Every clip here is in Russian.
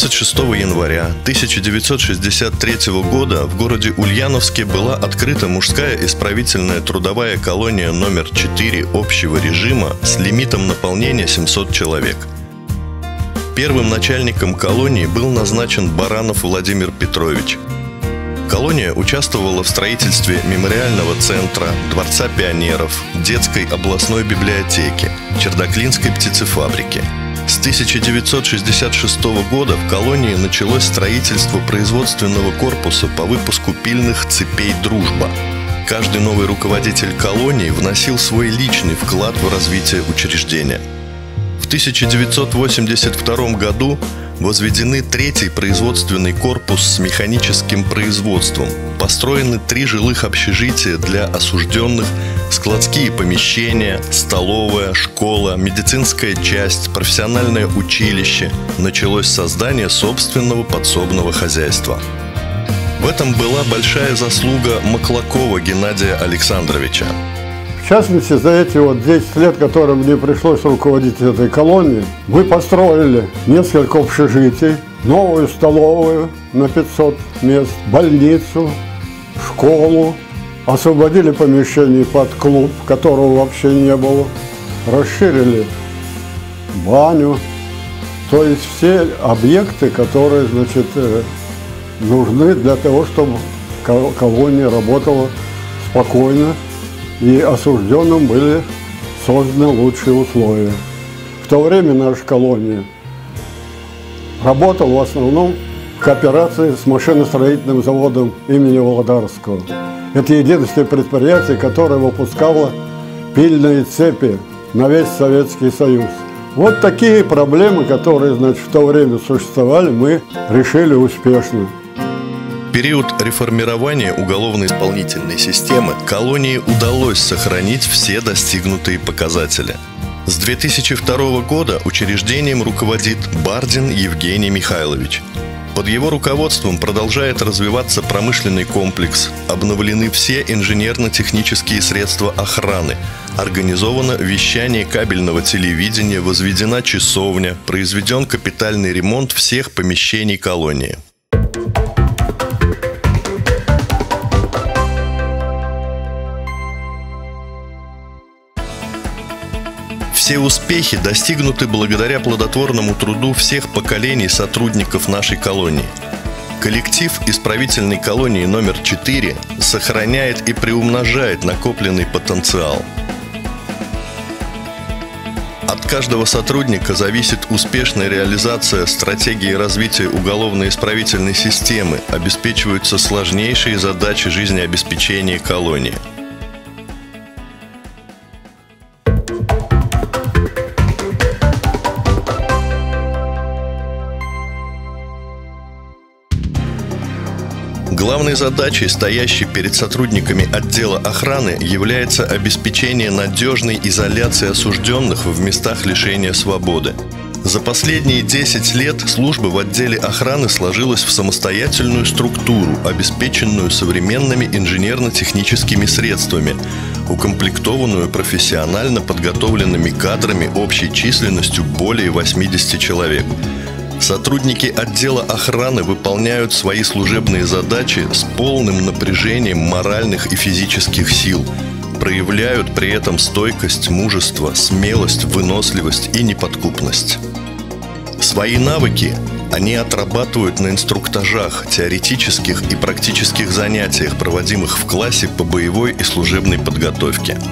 26 января 1963 года в городе Ульяновске была открыта мужская исправительная трудовая колония номер 4 общего режима с лимитом наполнения 700 человек. Первым начальником колонии был назначен Баранов Владимир Петрович. Колония участвовала в строительстве мемориального центра, Дворца пионеров, детской областной библиотеки, Чердаклинской птицефабрики – с 1966 года в колонии началось строительство производственного корпуса по выпуску пильных цепей «Дружба». Каждый новый руководитель колонии вносил свой личный вклад в развитие учреждения. В 1982 году возведены третий производственный корпус с механическим производством, построены три жилых общежития для осужденных складские помещения, столовая, школа, медицинская часть, профессиональное училище. Началось создание собственного подсобного хозяйства. В этом была большая заслуга Маклакова Геннадия Александровича. В частности, за эти вот 10 лет, которые мне пришлось руководить этой колонией, мы построили несколько общежитий, новую столовую на 500 мест, больницу, школу, освободили помещение под клуб, которого вообще не было, расширили баню, то есть все объекты, которые, значит, э, нужны для того, чтобы колония работала спокойно и осужденным были созданы лучшие условия. В то время наша колония работала в основном кооперации с машиностроительным заводом имени Володарского. Это единственное предприятие, которое выпускало пильные цепи на весь Советский Союз. Вот такие проблемы, которые, значит, в то время существовали, мы решили успешно. В период реформирования уголовно-исполнительной системы колонии удалось сохранить все достигнутые показатели. С 2002 года учреждением руководит Бардин Евгений Михайлович – под его руководством продолжает развиваться промышленный комплекс, обновлены все инженерно-технические средства охраны, организовано вещание кабельного телевидения, возведена часовня, произведен капитальный ремонт всех помещений колонии – Все успехи достигнуты благодаря плодотворному труду всех поколений сотрудников нашей колонии. Коллектив исправительной колонии номер 4 сохраняет и приумножает накопленный потенциал. От каждого сотрудника зависит успешная реализация стратегии развития уголовно-исправительной системы, обеспечиваются сложнейшие задачи жизнеобеспечения колонии – Главной задачей, стоящей перед сотрудниками отдела охраны, является обеспечение надежной изоляции осужденных в местах лишения свободы. За последние 10 лет служба в отделе охраны сложилась в самостоятельную структуру, обеспеченную современными инженерно-техническими средствами, укомплектованную профессионально подготовленными кадрами общей численностью более 80 человек – Сотрудники отдела охраны выполняют свои служебные задачи с полным напряжением моральных и физических сил, проявляют при этом стойкость, мужество, смелость, выносливость и неподкупность. Свои навыки они отрабатывают на инструктажах, теоретических и практических занятиях, проводимых в классе по боевой и служебной подготовке –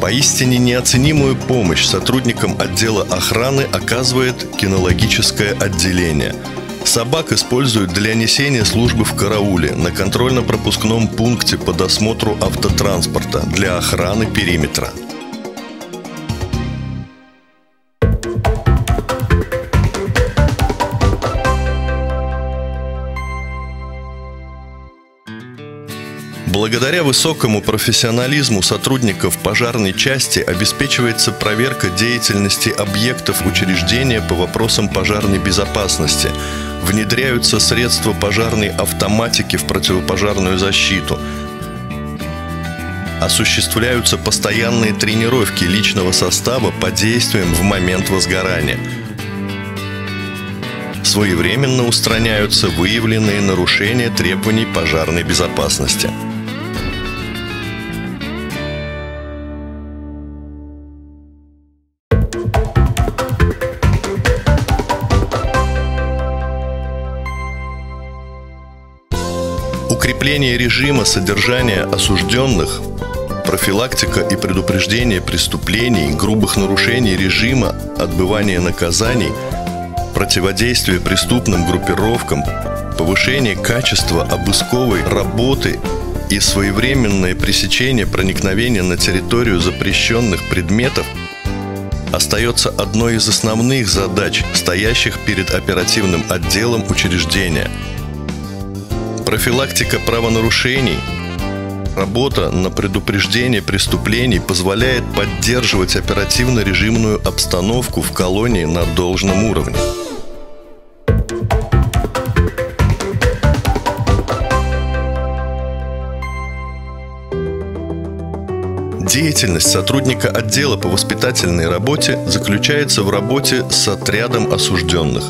Поистине неоценимую помощь сотрудникам отдела охраны оказывает кинологическое отделение. Собак используют для несения службы в карауле на контрольно-пропускном пункте по досмотру автотранспорта для охраны периметра – Благодаря высокому профессионализму сотрудников пожарной части обеспечивается проверка деятельности объектов учреждения по вопросам пожарной безопасности. Внедряются средства пожарной автоматики в противопожарную защиту. Осуществляются постоянные тренировки личного состава по действиям в момент возгорания – Своевременно устраняются выявленные нарушения требований пожарной безопасности. Укрепление режима содержания осужденных профилактика и предупреждение преступлений, грубых нарушений режима отбывания наказаний, противодействие преступным группировкам, повышение качества обысковой работы и своевременное пресечение проникновения на территорию запрещенных предметов остается одной из основных задач, стоящих перед оперативным отделом учреждения. Профилактика правонарушений – Работа на предупреждение преступлений позволяет поддерживать оперативно-режимную обстановку в колонии на должном уровне. Деятельность сотрудника отдела по воспитательной работе заключается в работе с отрядом осужденных.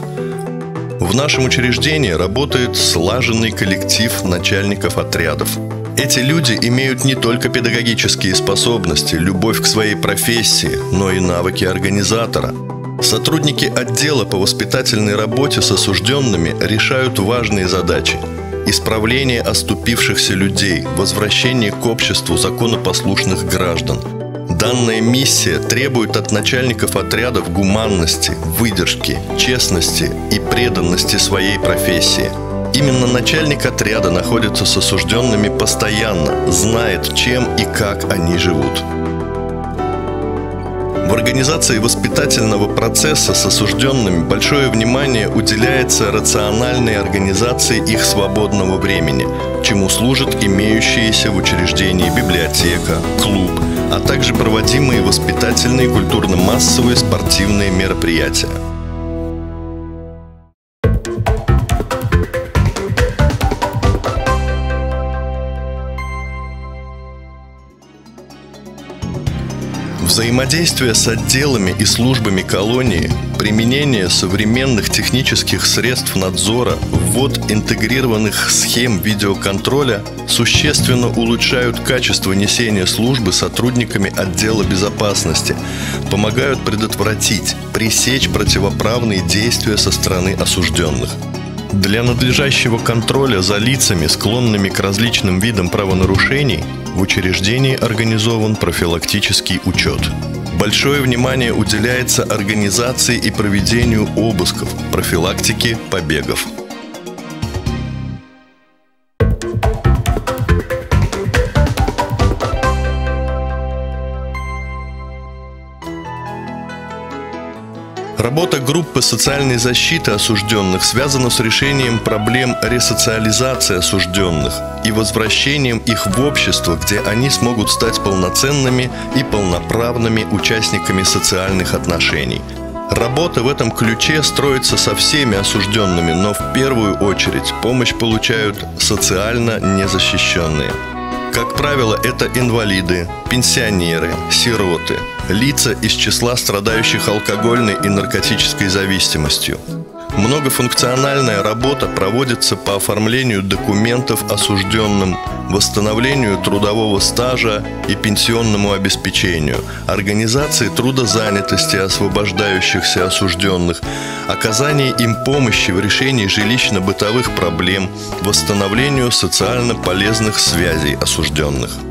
В нашем учреждении работает слаженный коллектив начальников отрядов – эти люди имеют не только педагогические способности, любовь к своей профессии, но и навыки организатора. Сотрудники отдела по воспитательной работе с осужденными решают важные задачи – исправление оступившихся людей, возвращение к обществу законопослушных граждан. Данная миссия требует от начальников отрядов гуманности, выдержки, честности и преданности своей профессии – Именно начальник отряда находится с осужденными постоянно, знает, чем и как они живут. В организации воспитательного процесса с осужденными большое внимание уделяется рациональной организации их свободного времени, чему служат имеющиеся в учреждении библиотека, клуб, а также проводимые воспитательные культурно-массовые спортивные мероприятия. Взаимодействие с отделами и службами колонии, применение современных технических средств надзора, ввод интегрированных схем видеоконтроля существенно улучшают качество несения службы сотрудниками отдела безопасности, помогают предотвратить, пресечь противоправные действия со стороны осужденных. Для надлежащего контроля за лицами, склонными к различным видам правонарушений, в учреждении организован профилактический учет. Большое внимание уделяется организации и проведению обысков, профилактике побегов. Работа группы социальной защиты осужденных связана с решением проблем ресоциализации осужденных и возвращением их в общество, где они смогут стать полноценными и полноправными участниками социальных отношений. Работа в этом ключе строится со всеми осужденными, но в первую очередь помощь получают социально незащищенные. Как правило, это инвалиды, пенсионеры, сироты, лица из числа страдающих алкогольной и наркотической зависимостью. Многофункциональная работа проводится по оформлению документов осужденным, восстановлению трудового стажа и пенсионному обеспечению, организации трудозанятости освобождающихся осужденных, оказании им помощи в решении жилищно-бытовых проблем, восстановлению социально полезных связей осужденных.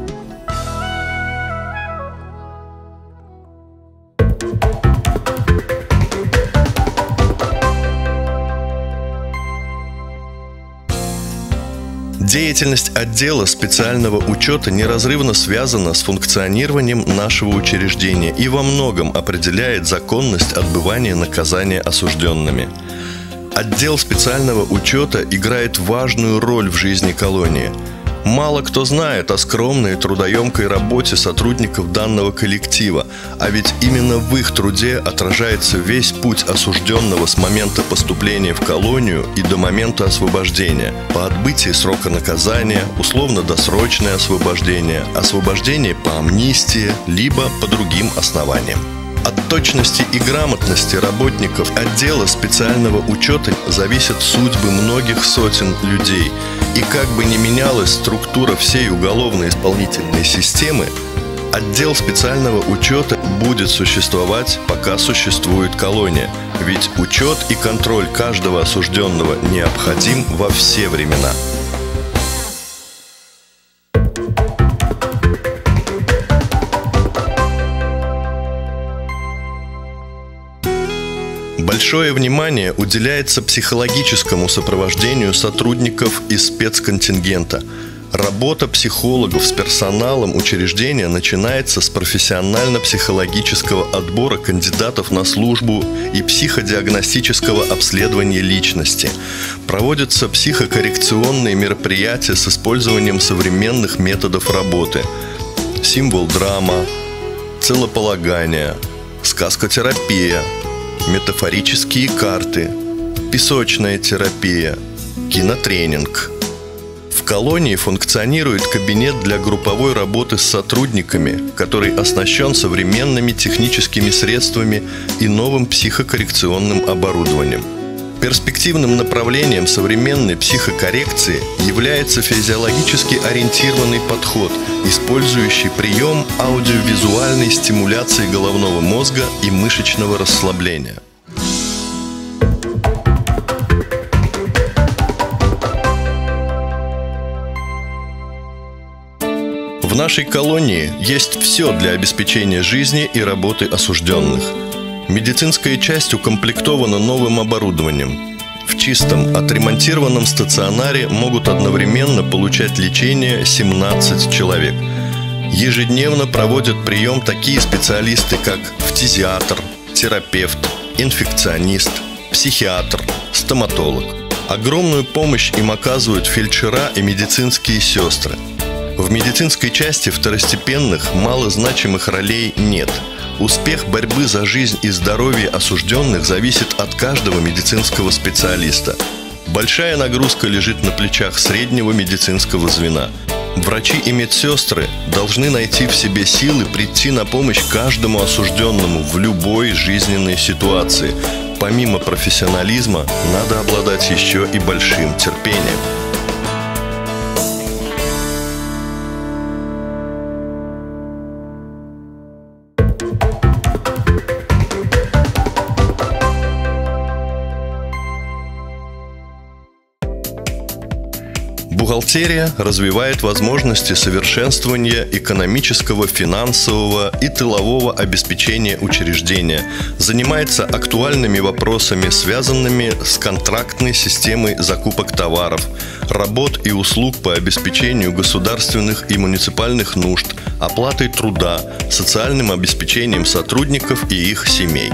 Деятельность отдела специального учета неразрывно связана с функционированием нашего учреждения и во многом определяет законность отбывания наказания осужденными. Отдел специального учета играет важную роль в жизни колонии – Мало кто знает о скромной и трудоемкой работе сотрудников данного коллектива, а ведь именно в их труде отражается весь путь осужденного с момента поступления в колонию и до момента освобождения, по отбытии срока наказания, условно-досрочное освобождение, освобождение по амнистии, либо по другим основаниям. От точности и грамотности работников отдела специального учета зависят судьбы многих сотен людей. И как бы ни менялась структура всей уголовно-исполнительной системы, Отдел специального учета будет существовать, пока существует колония, ведь учет и контроль каждого осужденного необходим во все времена. Большое внимание уделяется психологическому сопровождению сотрудников из спецконтингента – Работа психологов с персоналом учреждения начинается с профессионально-психологического отбора кандидатов на службу и психодиагностического обследования личности. Проводятся психокоррекционные мероприятия с использованием современных методов работы. Символ драма, целополагание, сказкотерапия, метафорические карты, песочная терапия, кинотренинг – колонии функционирует кабинет для групповой работы с сотрудниками, который оснащен современными техническими средствами и новым психокоррекционным оборудованием. Перспективным направлением современной психокоррекции является физиологически ориентированный подход, использующий прием аудиовизуальной стимуляции головного мозга и мышечного расслабления. В нашей колонии есть все для обеспечения жизни и работы осужденных. Медицинская часть укомплектована новым оборудованием. В чистом, отремонтированном стационаре могут одновременно получать лечение 17 человек. Ежедневно проводят прием такие специалисты, как фтизиатр, терапевт, инфекционист, психиатр, стоматолог. Огромную помощь им оказывают фельдшера и медицинские сестры – в медицинской части второстепенных, малозначимых ролей нет. Успех борьбы за жизнь и здоровье осужденных зависит от каждого медицинского специалиста. Большая нагрузка лежит на плечах среднего медицинского звена. Врачи и медсестры должны найти в себе силы прийти на помощь каждому осужденному в любой жизненной ситуации. Помимо профессионализма, надо обладать еще и большим терпением. Бухгалтерия развивает возможности совершенствования экономического, финансового и тылового обеспечения учреждения, занимается актуальными вопросами, связанными с контрактной системой закупок товаров, работ и услуг по обеспечению государственных и муниципальных нужд, оплатой труда, социальным обеспечением сотрудников и их семей.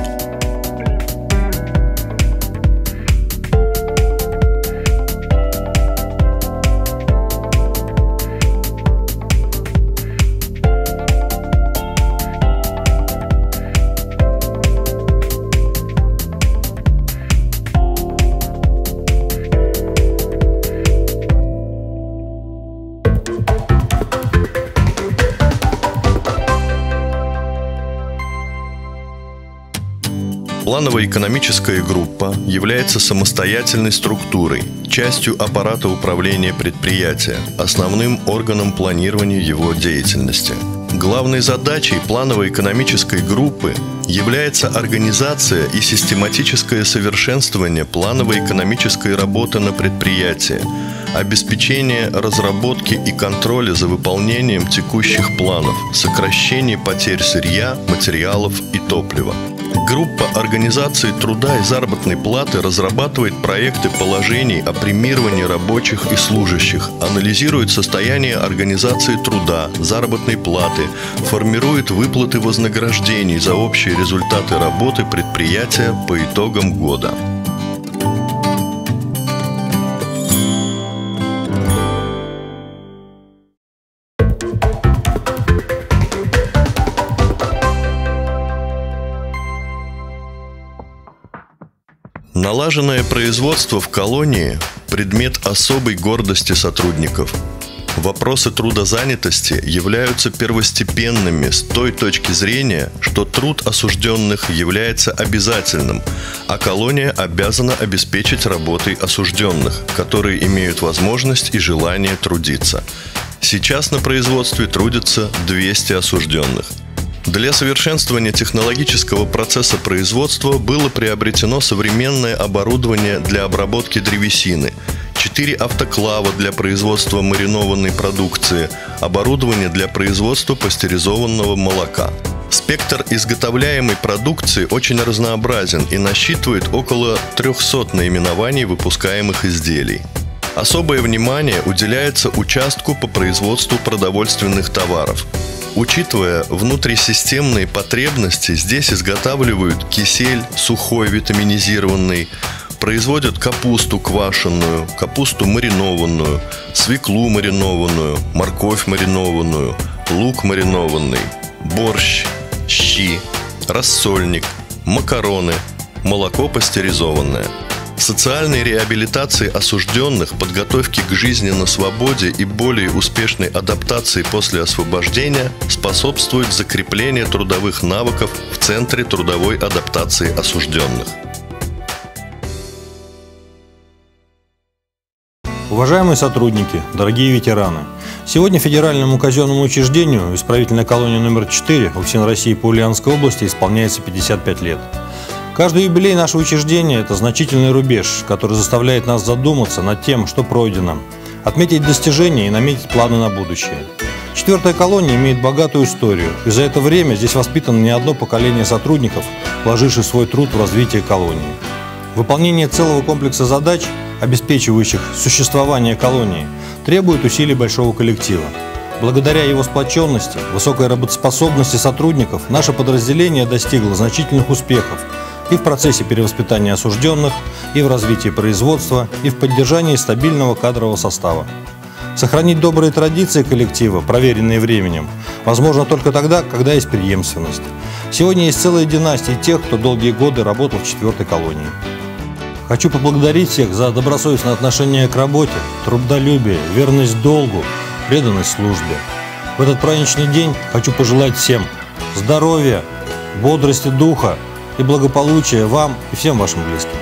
Планово-экономическая группа является самостоятельной структурой, частью аппарата управления предприятия, основным органом планирования его деятельности. Главной задачей планово-экономической группы является организация и систематическое совершенствование планово-экономической работы на предприятии, обеспечение разработки и контроля за выполнением текущих планов, сокращение потерь сырья, материалов и топлива. Группа организации труда и заработной платы разрабатывает проекты положений о премировании рабочих и служащих, анализирует состояние организации труда, заработной платы, формирует выплаты вознаграждений за общие результаты работы предприятия по итогам года. Налаженное производство в колонии – предмет особой гордости сотрудников. Вопросы трудозанятости являются первостепенными с той точки зрения, что труд осужденных является обязательным, а колония обязана обеспечить работой осужденных, которые имеют возможность и желание трудиться. Сейчас на производстве трудятся 200 осужденных. Для совершенствования технологического процесса производства было приобретено современное оборудование для обработки древесины – 4 автоклава для производства маринованной продукции, оборудование для производства пастеризованного молока. Спектр изготовляемой продукции очень разнообразен и насчитывает около 300 наименований выпускаемых изделий. Особое внимание уделяется участку по производству продовольственных товаров. Учитывая внутрисистемные потребности, здесь изготавливают кисель сухой витаминизированный, производят капусту квашеную, капусту маринованную, свеклу маринованную, морковь маринованную, лук маринованный, борщ, щи, рассольник, макароны, молоко пастеризованное. Социальной реабилитации осужденных, подготовки к жизни на свободе и более успешной адаптации после освобождения способствует закрепление трудовых навыков в Центре трудовой адаптации осужденных. Уважаемые сотрудники, дорогие ветераны, сегодня Федеральному казенному учреждению исправительной колонии номер 4 УФСИН России по Ульяновской области исполняется 55 лет. Каждый юбилей нашего учреждения – это значительный рубеж, который заставляет нас задуматься над тем, что пройдено, отметить достижения и наметить планы на будущее. Четвертая колония имеет богатую историю, и за это время здесь воспитано не одно поколение сотрудников, вложивших свой труд в развитие колонии. Выполнение целого комплекса задач – обеспечивающих существование колонии, требует усилий большого коллектива. Благодаря его сплоченности, высокой работоспособности сотрудников наше подразделение достигло значительных успехов и в процессе перевоспитания осужденных, и в развитии производства, и в поддержании стабильного кадрового состава. Сохранить добрые традиции коллектива, проверенные временем, возможно только тогда, когда есть преемственность. Сегодня есть целая династия тех, кто долгие годы работал в четвертой колонии. Хочу поблагодарить всех за добросовестное отношение к работе, трудолюбие, верность долгу, преданность службе. В этот праздничный день хочу пожелать всем здоровья, бодрости духа и благополучия вам и всем вашим близким.